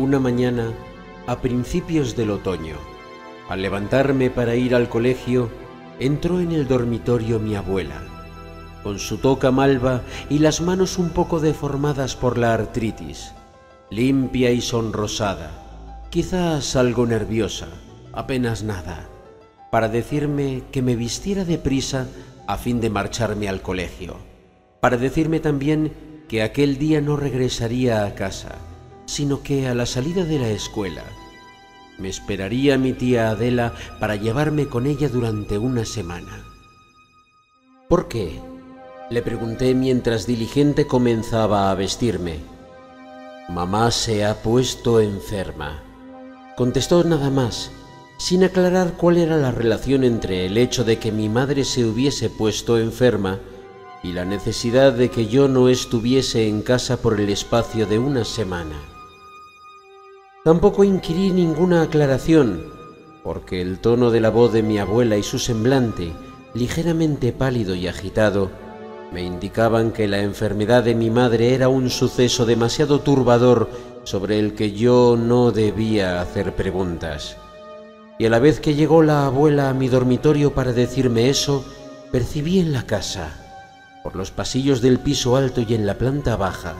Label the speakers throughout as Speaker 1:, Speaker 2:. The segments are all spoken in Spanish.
Speaker 1: Una mañana, a principios del otoño, al levantarme para ir al colegio, entró en el dormitorio mi abuela, con su toca malva y las manos un poco deformadas por la artritis, limpia y sonrosada, quizás algo nerviosa, apenas nada, para decirme que me vistiera deprisa a fin de marcharme al colegio, para decirme también que aquel día no regresaría a casa, sino que a la salida de la escuela me esperaría mi tía Adela para llevarme con ella durante una semana. ¿Por qué? Le pregunté mientras diligente comenzaba a vestirme. Mamá se ha puesto enferma. Contestó nada más, sin aclarar cuál era la relación entre el hecho de que mi madre se hubiese puesto enferma y la necesidad de que yo no estuviese en casa por el espacio de una semana. Tampoco inquirí ninguna aclaración, porque el tono de la voz de mi abuela y su semblante, ligeramente pálido y agitado, me indicaban que la enfermedad de mi madre era un suceso demasiado turbador sobre el que yo no debía hacer preguntas. Y a la vez que llegó la abuela a mi dormitorio para decirme eso, percibí en la casa, por los pasillos del piso alto y en la planta baja,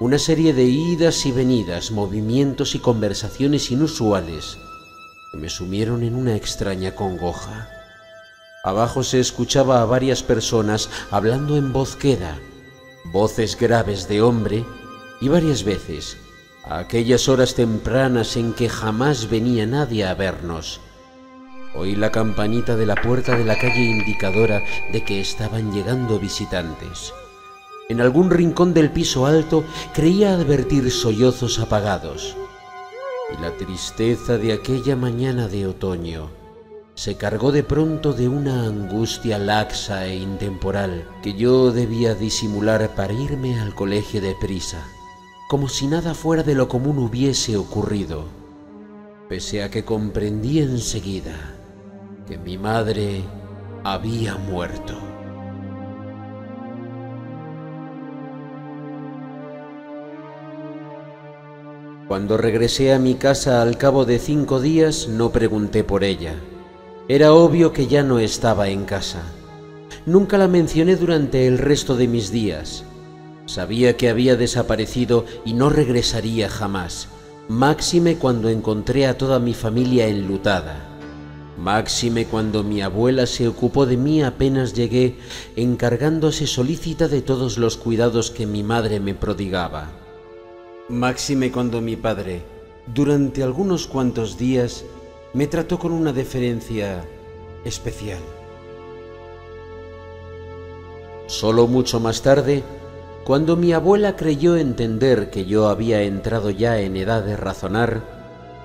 Speaker 1: una serie de idas y venidas, movimientos y conversaciones inusuales que me sumieron en una extraña congoja. Abajo se escuchaba a varias personas hablando en voz queda, voces graves de hombre, y varias veces, a aquellas horas tempranas en que jamás venía nadie a vernos, oí la campanita de la puerta de la calle indicadora de que estaban llegando visitantes. En algún rincón del piso alto creía advertir sollozos apagados. Y la tristeza de aquella mañana de otoño se cargó de pronto de una angustia laxa e intemporal que yo debía disimular para irme al colegio de prisa, como si nada fuera de lo común hubiese ocurrido, pese a que comprendí enseguida que mi madre había muerto. Cuando regresé a mi casa al cabo de cinco días no pregunté por ella. Era obvio que ya no estaba en casa. Nunca la mencioné durante el resto de mis días. Sabía que había desaparecido y no regresaría jamás, máxime cuando encontré a toda mi familia enlutada. Máxime cuando mi abuela se ocupó de mí apenas llegué, encargándose solícita de todos los cuidados que mi madre me prodigaba. Máxime cuando mi padre, durante algunos cuantos días, me trató con una deferencia especial. Solo mucho más tarde, cuando mi abuela creyó entender que yo había entrado ya en edad de razonar,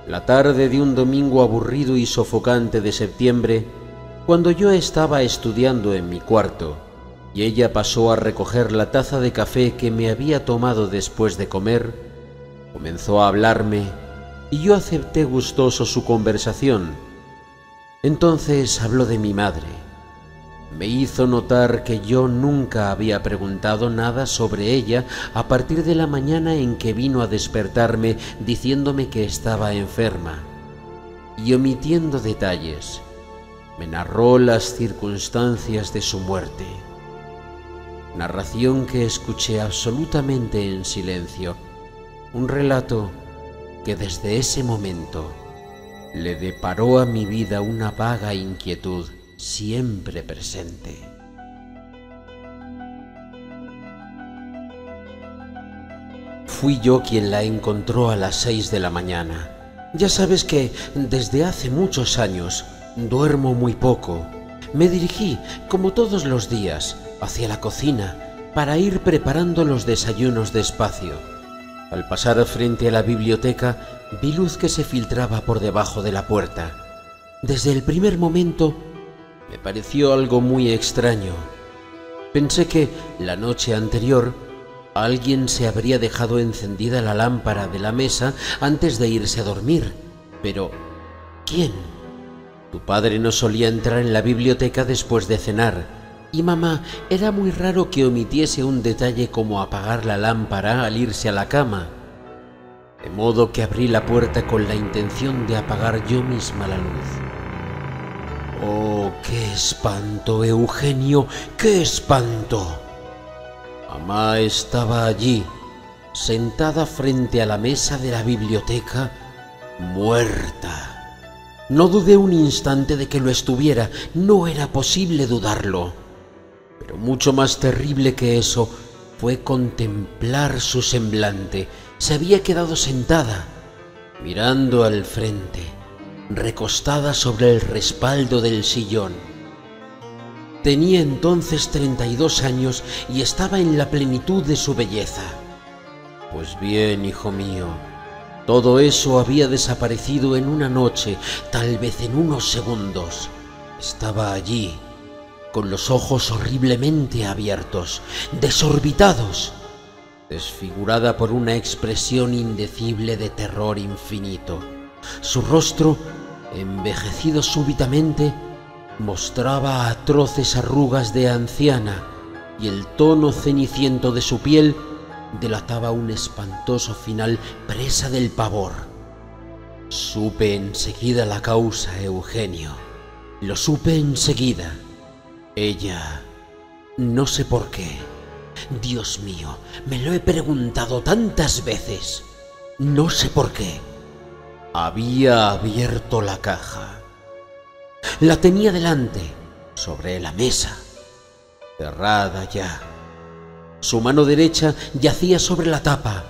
Speaker 1: la tarde de un domingo aburrido y sofocante de septiembre, cuando yo estaba estudiando en mi cuarto, y ella pasó a recoger la taza de café que me había tomado después de comer, Comenzó a hablarme y yo acepté gustoso su conversación. Entonces habló de mi madre. Me hizo notar que yo nunca había preguntado nada sobre ella a partir de la mañana en que vino a despertarme diciéndome que estaba enferma. Y omitiendo detalles, me narró las circunstancias de su muerte. Narración que escuché absolutamente en silencio un relato que desde ese momento le deparó a mi vida una vaga inquietud siempre presente. Fui yo quien la encontró a las seis de la mañana. Ya sabes que desde hace muchos años duermo muy poco. Me dirigí, como todos los días, hacia la cocina para ir preparando los desayunos despacio al pasar frente a la biblioteca, vi luz que se filtraba por debajo de la puerta. Desde el primer momento me pareció algo muy extraño. Pensé que la noche anterior alguien se habría dejado encendida la lámpara de la mesa antes de irse a dormir. Pero, ¿quién? Tu padre no solía entrar en la biblioteca después de cenar y mamá era muy raro que omitiese un detalle como apagar la lámpara al irse a la cama. de modo que abrí la puerta con la intención de apagar yo misma la luz. Oh, qué espanto, Eugenio, qué espanto. Mamá estaba allí, sentada frente a la mesa de la biblioteca, muerta. No dudé un instante de que lo estuviera, no era posible dudarlo. Pero mucho más terrible que eso fue contemplar su semblante. Se había quedado sentada, mirando al frente, recostada sobre el respaldo del sillón. Tenía entonces treinta y dos años y estaba en la plenitud de su belleza. Pues bien, hijo mío, todo eso había desaparecido en una noche, tal vez en unos segundos. Estaba allí, con los ojos horriblemente abiertos, desorbitados, desfigurada por una expresión indecible de terror infinito. Su rostro, envejecido súbitamente, mostraba atroces arrugas de anciana y el tono ceniciento de su piel delataba un espantoso final presa del pavor. Supe enseguida la causa, Eugenio. Lo supe enseguida. Ella... No sé por qué. Dios mío, me lo he preguntado tantas veces. No sé por qué. Había abierto la caja. La tenía delante, sobre la mesa, cerrada ya. Su mano derecha yacía sobre la tapa,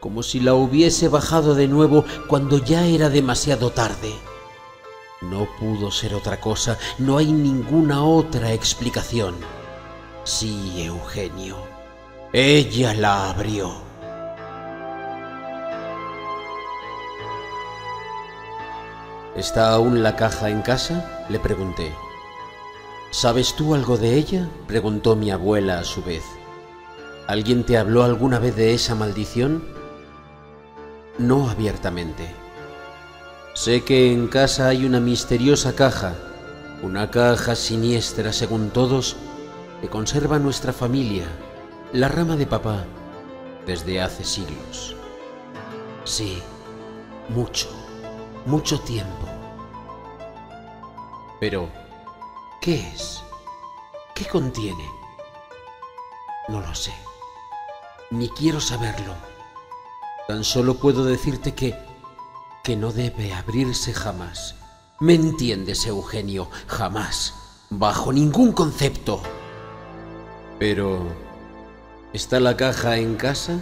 Speaker 1: como si la hubiese bajado de nuevo cuando ya era demasiado tarde. No pudo ser otra cosa, no hay ninguna otra explicación. Sí, Eugenio, ella la abrió. ¿Está aún la caja en casa? le pregunté. ¿Sabes tú algo de ella? preguntó mi abuela a su vez. ¿Alguien te habló alguna vez de esa maldición? No abiertamente. Sé que en casa hay una misteriosa caja, una caja siniestra según todos, que conserva nuestra familia, la rama de papá, desde hace siglos. Sí, mucho, mucho tiempo. Pero, ¿qué es? ¿Qué contiene? No lo sé, ni quiero saberlo. Tan solo puedo decirte que que no debe abrirse jamás. ¿Me entiendes, Eugenio? Jamás. Bajo ningún concepto. Pero... ¿Está la caja en casa?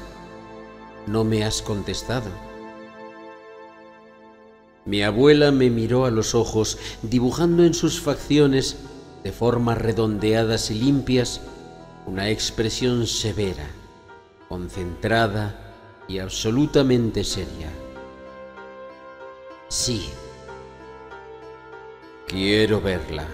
Speaker 1: No me has contestado. Mi abuela me miró a los ojos, dibujando en sus facciones, de formas redondeadas y limpias, una expresión severa, concentrada y absolutamente seria. Sí. Quiero verla.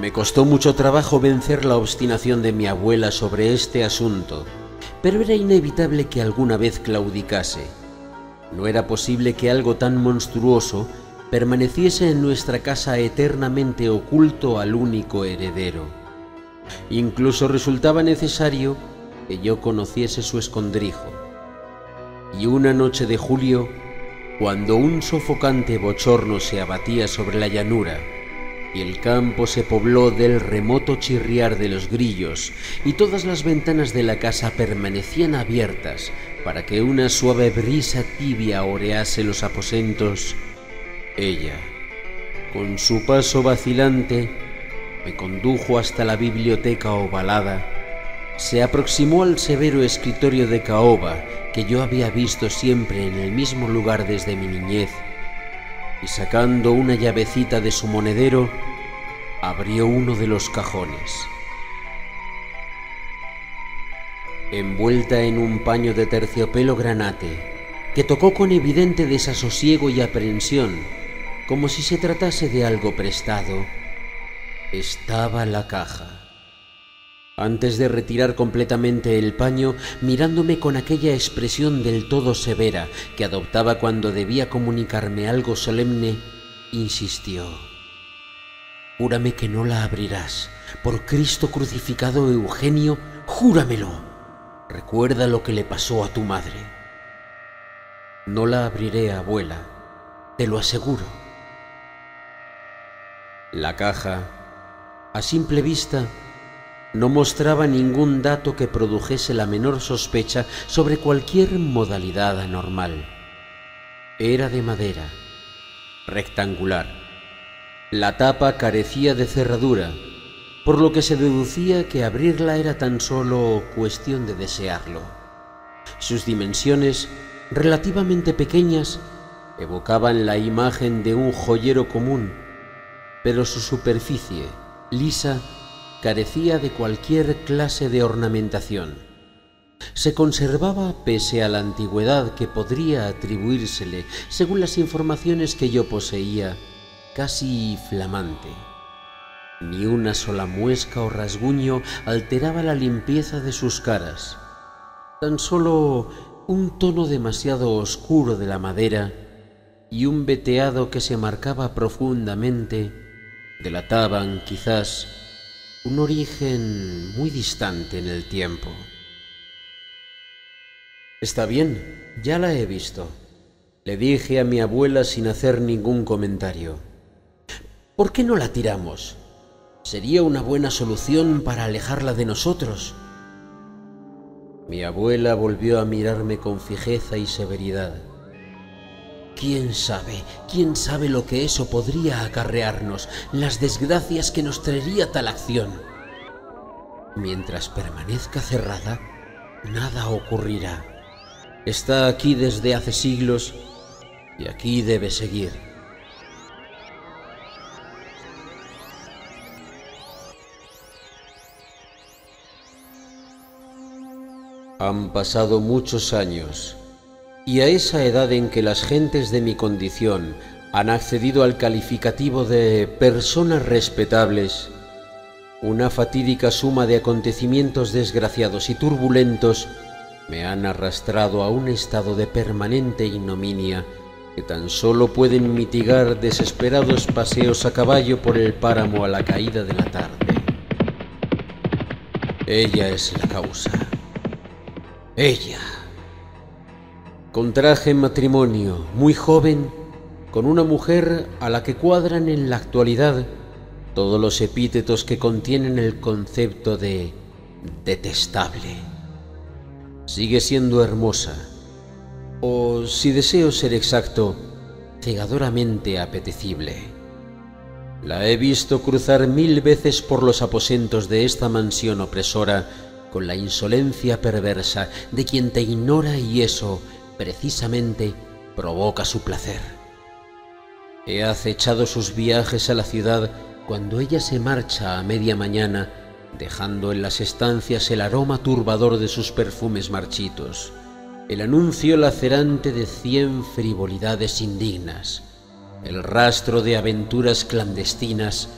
Speaker 1: Me costó mucho trabajo vencer la obstinación de mi abuela sobre este asunto, pero era inevitable que alguna vez claudicase. No era posible que algo tan monstruoso permaneciese en nuestra casa eternamente oculto al único heredero. Incluso resultaba necesario que yo conociese su escondrijo y una noche de julio, cuando un sofocante bochorno se abatía sobre la llanura y el campo se pobló del remoto chirriar de los grillos y todas las ventanas de la casa permanecían abiertas para que una suave brisa tibia orease los aposentos, ella, con su paso vacilante, me condujo hasta la biblioteca ovalada, se aproximó al severo escritorio de caoba que yo había visto siempre en el mismo lugar desde mi niñez, y sacando una llavecita de su monedero, abrió uno de los cajones. Envuelta en un paño de terciopelo granate, que tocó con evidente desasosiego y aprensión, como si se tratase de algo prestado, estaba la caja antes de retirar completamente el paño, mirándome con aquella expresión del todo severa que adoptaba cuando debía comunicarme algo solemne, insistió. Júrame que no la abrirás. Por Cristo crucificado, Eugenio, júramelo. recuerda lo que le pasó a tu madre. No la abriré, abuela, te lo aseguro. La caja, a simple vista, no mostraba ningún dato que produjese la menor sospecha sobre cualquier modalidad anormal. Era de madera, rectangular. La tapa carecía de cerradura, por lo que se deducía que abrirla era tan solo cuestión de desearlo. Sus dimensiones, relativamente pequeñas, evocaban la imagen de un joyero común, pero su superficie, lisa, carecía de cualquier clase de ornamentación. Se conservaba, pese a la antigüedad que podría atribuírsele, según las informaciones que yo poseía, casi flamante. Ni una sola muesca o rasguño alteraba la limpieza de sus caras. Tan solo un tono demasiado oscuro de la madera y un veteado que se marcaba profundamente delataban quizás un origen muy distante en el tiempo. Está bien, ya la he visto, le dije a mi abuela sin hacer ningún comentario. ¿Por qué no la tiramos? Sería una buena solución para alejarla de nosotros. Mi abuela volvió a mirarme con fijeza y severidad. ¿Quién sabe, quién sabe lo que eso podría acarrearnos, las desgracias que nos traería tal acción? Mientras permanezca cerrada, nada ocurrirá. Está aquí desde hace siglos y aquí debe seguir. Han pasado muchos años y a esa edad en que las gentes de mi condición han accedido al calificativo de personas respetables, una fatídica suma de acontecimientos desgraciados y turbulentos me han arrastrado a un estado de permanente ignominia que tan solo pueden mitigar desesperados paseos a caballo por el páramo a la caída de la tarde. Ella es la causa. Ella. Contraje matrimonio muy joven con una mujer a la que cuadran en la actualidad todos los epítetos que contienen el concepto de detestable. Sigue siendo hermosa, o si deseo ser exacto, cegadoramente apetecible. La he visto cruzar mil veces por los aposentos de esta mansión opresora con la insolencia perversa de quien te ignora y eso, precisamente, provoca su placer. He acechado sus viajes a la ciudad cuando ella se marcha a media mañana, dejando en las estancias el aroma turbador de sus perfumes marchitos, el anuncio lacerante de cien frivolidades indignas, el rastro de aventuras clandestinas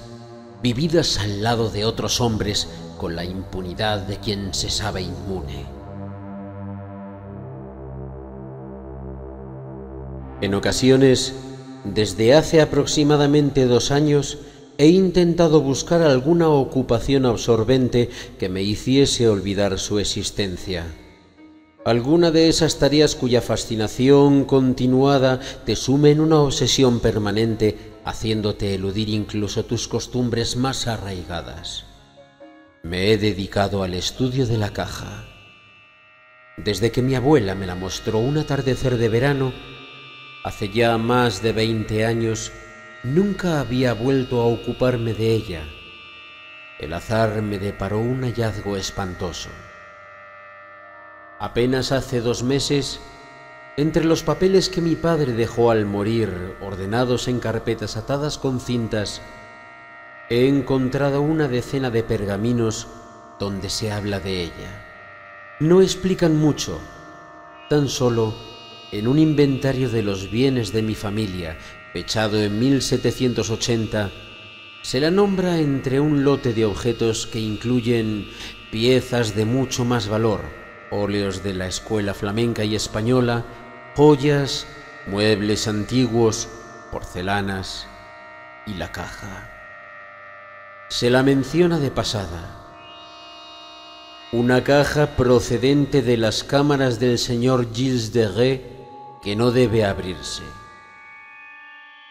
Speaker 1: vividas al lado de otros hombres con la impunidad de quien se sabe inmune. En ocasiones, desde hace aproximadamente dos años, he intentado buscar alguna ocupación absorbente que me hiciese olvidar su existencia. Alguna de esas tareas cuya fascinación continuada te sume en una obsesión permanente, haciéndote eludir incluso tus costumbres más arraigadas. Me he dedicado al estudio de la caja. Desde que mi abuela me la mostró un atardecer de verano, hace ya más de veinte años, nunca había vuelto a ocuparme de ella. El azar me deparó un hallazgo espantoso. Apenas hace dos meses, entre los papeles que mi padre dejó al morir, ordenados en carpetas atadas con cintas, he encontrado una decena de pergaminos donde se habla de ella. No explican mucho, tan solo en un inventario de los bienes de mi familia, fechado en 1780, se la nombra entre un lote de objetos que incluyen piezas de mucho más valor, óleos de la escuela flamenca y española, joyas, muebles antiguos, porcelanas y la caja. Se la menciona de pasada. Una caja procedente de las cámaras del señor Gilles de Ré que no debe abrirse.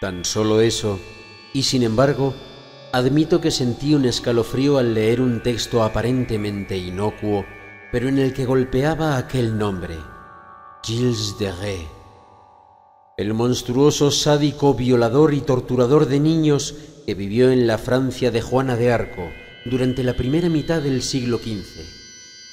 Speaker 1: Tan solo eso, y sin embargo, admito que sentí un escalofrío al leer un texto aparentemente inocuo, pero en el que golpeaba aquel nombre, Gilles de Ré. El monstruoso sádico violador y torturador de niños que vivió en la Francia de Juana de Arco durante la primera mitad del siglo XV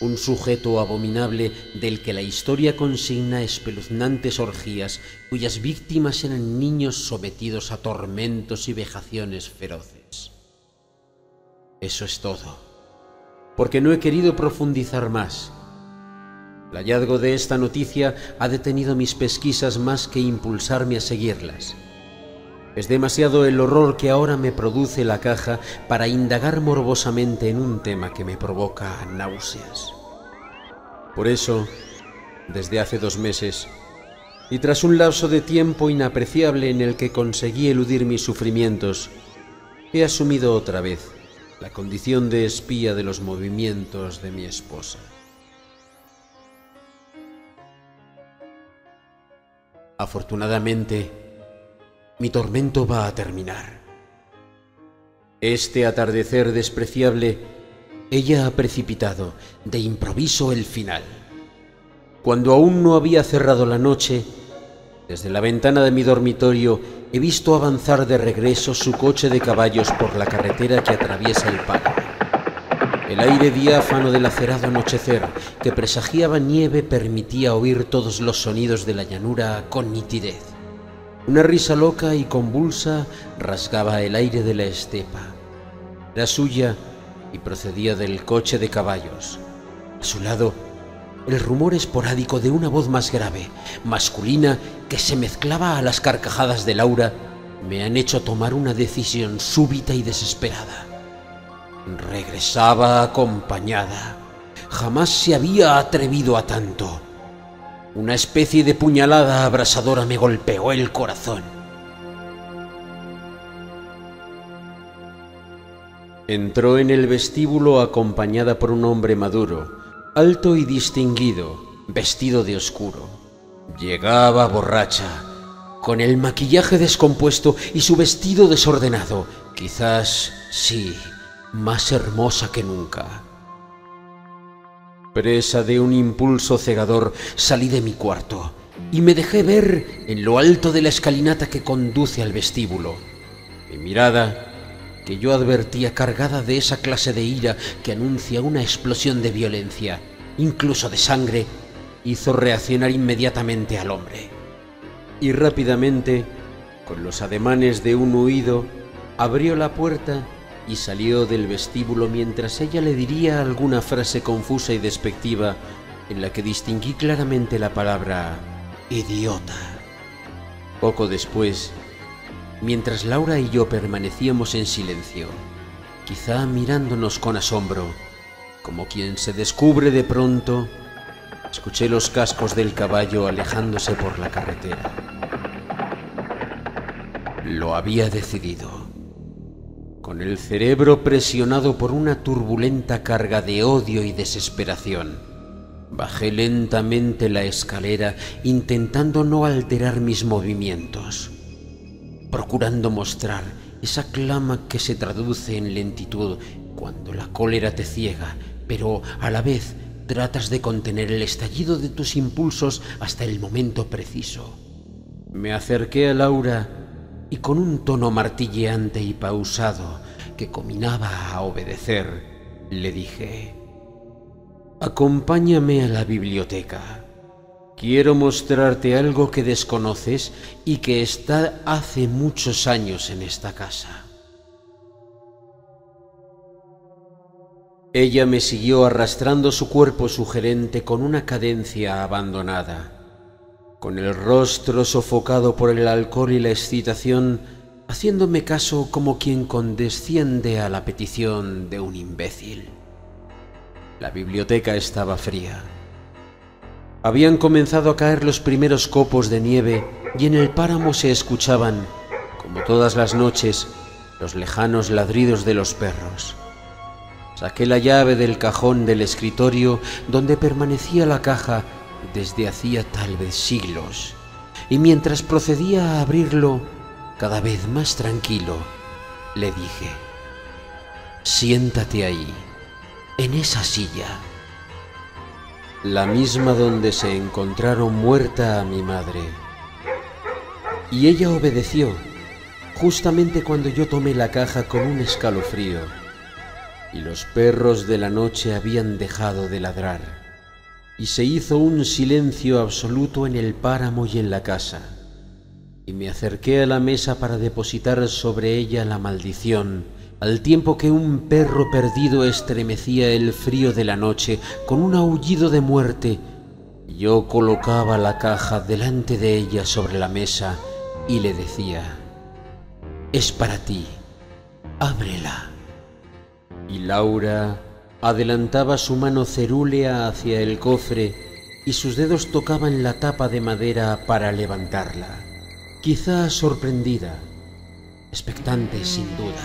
Speaker 1: un sujeto abominable del que la historia consigna espeluznantes orgías cuyas víctimas eran niños sometidos a tormentos y vejaciones feroces. Eso es todo, porque no he querido profundizar más. El hallazgo de esta noticia ha detenido mis pesquisas más que impulsarme a seguirlas. Es demasiado el horror que ahora me produce la caja para indagar morbosamente en un tema que me provoca náuseas. Por eso, desde hace dos meses, y tras un lapso de tiempo inapreciable en el que conseguí eludir mis sufrimientos, he asumido otra vez la condición de espía de los movimientos de mi esposa. Afortunadamente, mi tormento va a terminar. Este atardecer despreciable, ella ha precipitado de improviso el final. Cuando aún no había cerrado la noche, desde la ventana de mi dormitorio he visto avanzar de regreso su coche de caballos por la carretera que atraviesa el páramo. El aire diáfano del acerado anochecer que presagiaba nieve permitía oír todos los sonidos de la llanura con nitidez. Una risa loca y convulsa rasgaba el aire de la estepa. Era suya y procedía del coche de caballos. A su lado, el rumor esporádico de una voz más grave, masculina, que se mezclaba a las carcajadas de Laura, me han hecho tomar una decisión súbita y desesperada. Regresaba acompañada. Jamás se había atrevido a tanto. Una especie de puñalada abrasadora me golpeó el corazón. Entró en el vestíbulo acompañada por un hombre maduro, alto y distinguido, vestido de oscuro. Llegaba borracha, con el maquillaje descompuesto y su vestido desordenado, quizás, sí, más hermosa que nunca. Presa de un impulso cegador, salí de mi cuarto y me dejé ver en lo alto de la escalinata que conduce al vestíbulo. Mi mirada, que yo advertía cargada de esa clase de ira que anuncia una explosión de violencia, incluso de sangre, hizo reaccionar inmediatamente al hombre. Y rápidamente, con los ademanes de un huido, abrió la puerta y salió del vestíbulo mientras ella le diría alguna frase confusa y despectiva en la que distinguí claramente la palabra idiota. Poco después, mientras Laura y yo permanecíamos en silencio, quizá mirándonos con asombro, como quien se descubre de pronto, escuché los cascos del caballo alejándose por la carretera. Lo había decidido con el cerebro presionado por una turbulenta carga de odio y desesperación. Bajé lentamente la escalera intentando no alterar mis movimientos, procurando mostrar esa clama que se traduce en lentitud cuando la cólera te ciega, pero a la vez tratas de contener el estallido de tus impulsos hasta el momento preciso. Me acerqué a Laura y con un tono martilleante y pausado que combinaba a obedecer, le dije, Acompáñame a la biblioteca. Quiero mostrarte algo que desconoces y que está hace muchos años en esta casa. Ella me siguió arrastrando su cuerpo sugerente con una cadencia abandonada. Con el rostro sofocado por el alcohol y la excitación, haciéndome caso como quien condesciende a la petición de un imbécil. La biblioteca estaba fría. Habían comenzado a caer los primeros copos de nieve y en el páramo se escuchaban, como todas las noches, los lejanos ladridos de los perros. Saqué la llave del cajón del escritorio donde permanecía la caja desde hacía tal vez siglos, y mientras procedía a abrirlo, cada vez más tranquilo, le dije, siéntate ahí, en esa silla, la misma donde se encontraron muerta a mi madre. Y ella obedeció, justamente cuando yo tomé la caja con un escalofrío, y los perros de la noche habían dejado de ladrar, y se hizo un silencio absoluto en el páramo y en la casa, y me acerqué a la mesa para depositar sobre ella la maldición, al tiempo que un perro perdido estremecía el frío de la noche con un aullido de muerte, yo colocaba la caja delante de ella sobre la mesa, y le decía, es para ti, ábrela. Y Laura adelantaba su mano cerúlea hacia el cofre y sus dedos tocaban la tapa de madera para levantarla, quizá sorprendida, expectante sin duda.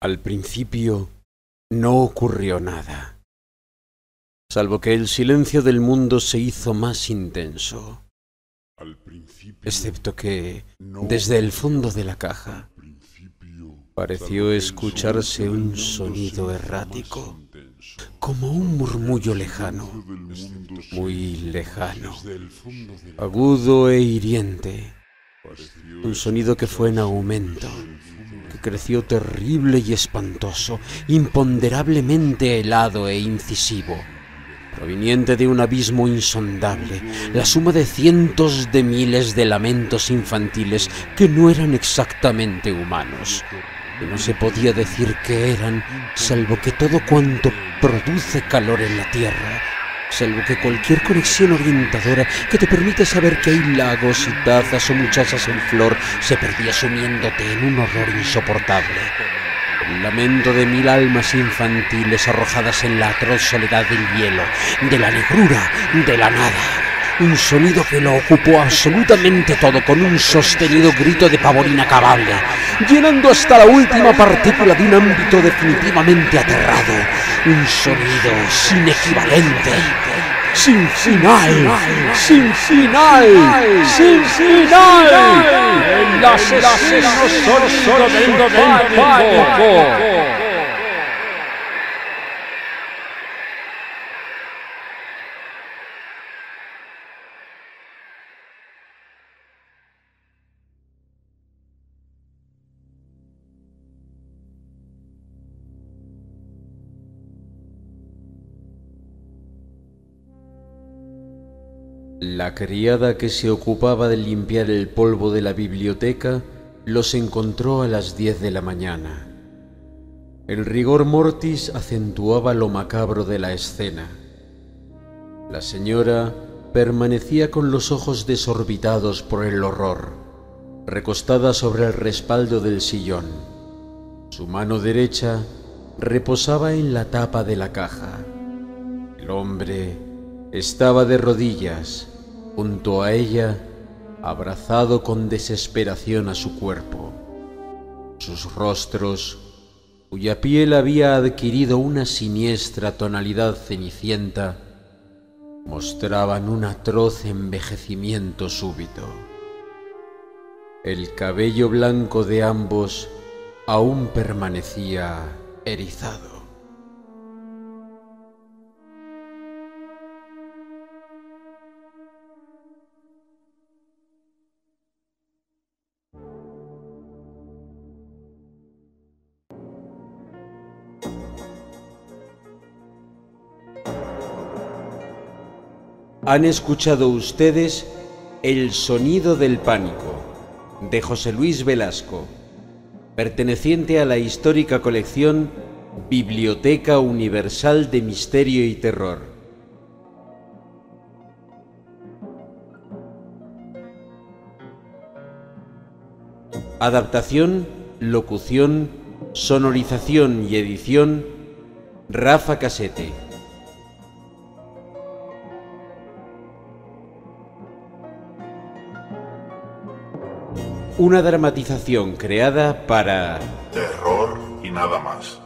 Speaker 1: Al principio no ocurrió nada, salvo que el silencio del mundo se hizo más intenso, excepto que desde el fondo de la caja pareció escucharse un sonido errático, como un murmullo lejano, muy lejano, agudo e hiriente, un sonido que fue en aumento creció terrible y espantoso, imponderablemente helado e incisivo, proveniente de un abismo insondable, la suma de cientos de miles de lamentos infantiles que no eran exactamente humanos, que no se podía decir que eran, salvo que todo cuanto produce calor en la tierra, salvo que cualquier conexión orientadora que te permita saber que hay lagos y tazas o muchachas en flor se perdía sumiéndote en un horror insoportable. El lamento de mil almas infantiles arrojadas en la atroz soledad del hielo, de la negrura, de la nada. Un sonido que lo ocupó absolutamente todo con un sostenido grito de pavor inacabable, llenando hasta la última partícula de un ámbito definitivamente aterrado. Un sonido sin equivalente, sin final, sin final, sin final. El asesino solo del pánico. La criada que se ocupaba de limpiar el polvo de la biblioteca los encontró a las diez de la mañana. El rigor mortis acentuaba lo macabro de la escena. La señora permanecía con los ojos desorbitados por el horror, recostada sobre el respaldo del sillón. Su mano derecha reposaba en la tapa de la caja. El hombre estaba de rodillas, junto a ella, abrazado con desesperación a su cuerpo. Sus rostros, cuya piel había adquirido una siniestra tonalidad cenicienta, mostraban un atroz envejecimiento súbito. El cabello blanco de ambos aún permanecía erizado. Han escuchado ustedes El sonido del pánico de José Luis Velasco, perteneciente a la histórica colección Biblioteca Universal de Misterio y Terror. Adaptación, locución, sonorización y edición Rafa Casete. Una dramatización creada para...
Speaker 2: Terror y nada más.